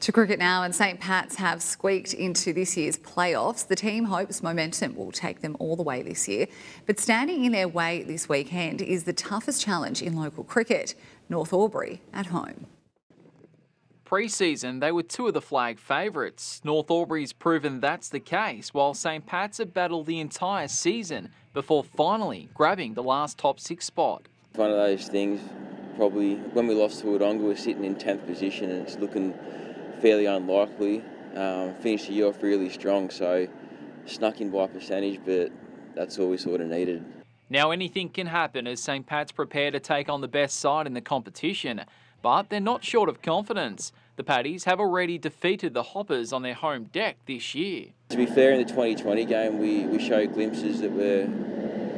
To cricket now, and St Pat's have squeaked into this year's playoffs. The team hopes momentum will take them all the way this year. But standing in their way this weekend is the toughest challenge in local cricket North Albury at home. Pre season, they were two of the flag favourites. North Albury's proven that's the case, while St Pat's have battled the entire season before finally grabbing the last top six spot. One of those things, probably when we lost to Wodonga, we we're sitting in 10th position and it's looking fairly unlikely. Um, finished the year off really strong, so snuck in by percentage, but that's all we sort of needed. Now anything can happen as St Pat's prepare to take on the best side in the competition, but they're not short of confidence. The Paddies have already defeated the Hoppers on their home deck this year. To be fair, in the 2020 game, we, we showed glimpses that we're,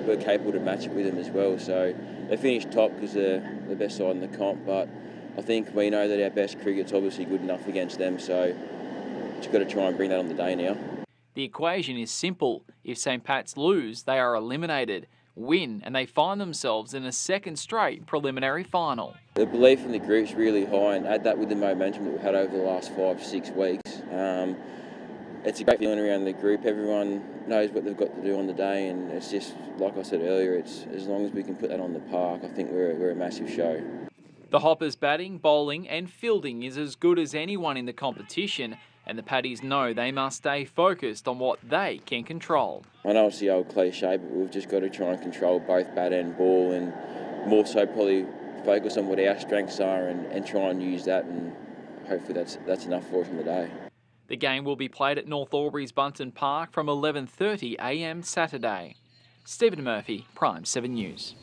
we're capable to match it with them as well. So they finished top because they're the best side in the comp, but I think we know that our best cricket's obviously good enough against them, so just got to try and bring that on the day now. The equation is simple. If St. Pat's lose, they are eliminated. Win, and they find themselves in a second straight preliminary final. The belief in the group's really high, and add that with the momentum that we've had over the last five, six weeks. Um, it's a great feeling around the group. Everyone knows what they've got to do on the day, and it's just like I said earlier. It's as long as we can put that on the park, I think we're, we're a massive show. The Hoppers' batting, bowling, and fielding is as good as anyone in the competition, and the Paddies know they must stay focused on what they can control. I know it's the old cliche, but we've just got to try and control both bat and ball, and more so probably focus on what our strengths are and, and try and use that, and hopefully that's that's enough for us in the day. The game will be played at North Albury's Bunton Park from 11:30 a.m. Saturday. Stephen Murphy, Prime 7 News.